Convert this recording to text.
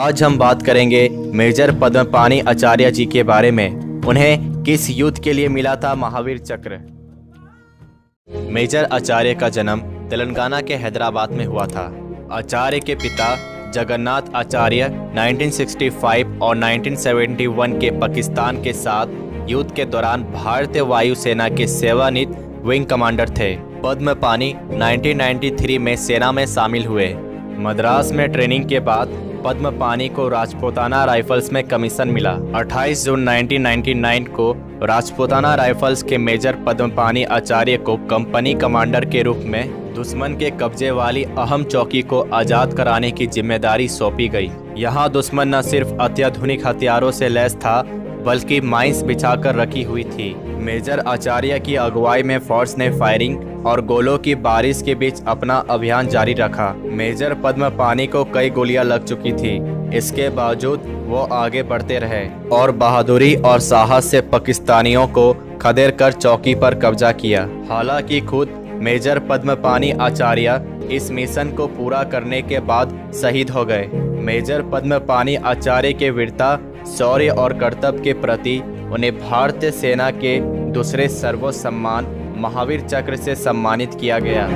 आज हम बात करेंगे मेजर पद्मपानी आचार्य जी के बारे में। उन्हें किस युद्ध के लिए मिला था महावीर चक्र? मेजर आचार्य का जन्म तेलंगाना के हैदराबाद में हुआ था। आचार्य के पिता जगन्नाथ आचार्य 1965 और 1971 के पाकिस्तान के साथ युद्ध के दौरान भारतीय वायुसेना के सेवानित विंग कमांडर थे। पद्मपानी 1993 में सेना में शामिल हुए। मद्रास में ट्रेनिंग के बाद पद्म पानी को राजपूताना राइफल्स में कमीशन मिला। 28 जून 1999 को राजपूताना राइफल्स के मेजर पद्म पानी आचार्य को कंपनी कमांडर के रूप में दुश्मन के कब्जे वाली अहम चौकी को आज़ाद कराने की ज़िम्मेदारी सौंपी गई। यहाँ दुश्मन न सिर्फ़ अत्याधुनिक हथियारों से लैस था बल्कि माइंस बिछाकर रखी हुई थी। मेजर आचार्य की अगुवाई में फोर्स ने फायरिंग और गोलों की बारिश के बीच अपना अभियान जारी रखा। मेजर पद्म पानी को कई गोलियाँ लग चुकी थी। इसके बावजूद वो आगे बढ़ते रहे और बहादुरी और साहस से पाकिस्तानियों को खदेड़ कर चौकी पर कब्जा किया। हालाँकि खुद मेजर पद्म पानी आचार्य इस मिशन को पूरा करने के बाद शहीद हो गए। मेजर पद्म पानी आचार्य के वीरता शौर्य और कर्तव्य के प्रति उन्हें भारतीय सेना के दूसरे सर्वोच्च सम्मान महावीर चक्र से सम्मानित किया गया।